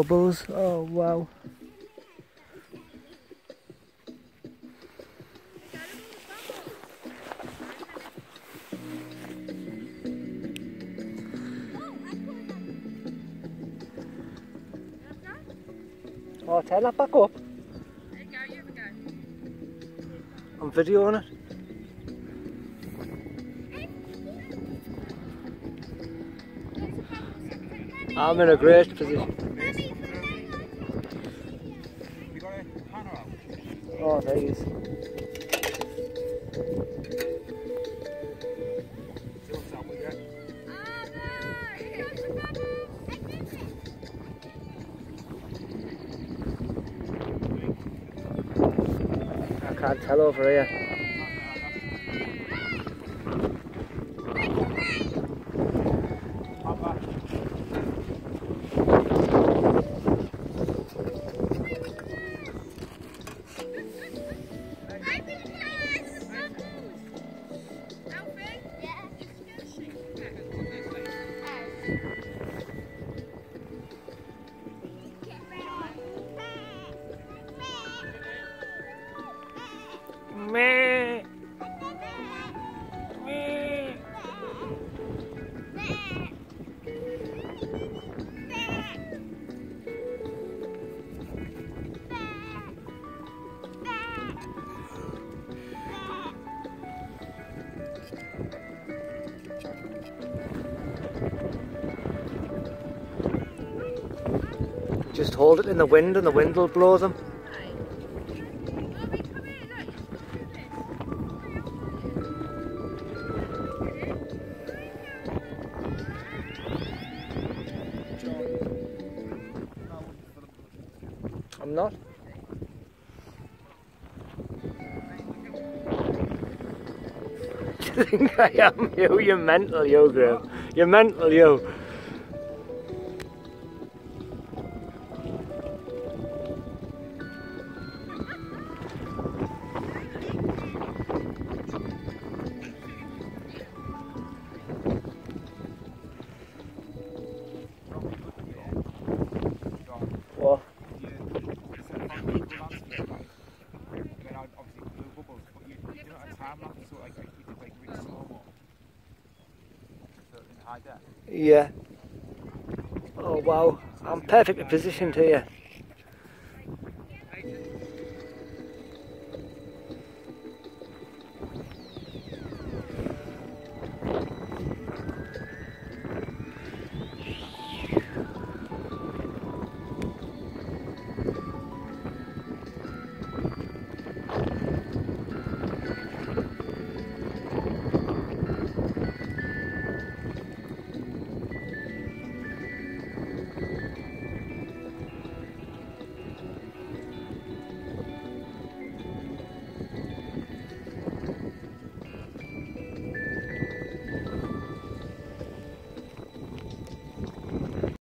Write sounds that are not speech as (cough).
Bubbles, oh wow. Oh, turn that back up. There you go, you have a go. I'm videoing it. I'm in a great position. You got a panel out? Oh, you. I can't tell over here. Meh. Just hold it in the wind and the wind will blow them. I'm not. (laughs) Do you think I am (laughs) you? You're mental, you, Graham. You're mental, you. Yeah. Oh wow, I'm perfectly positioned here.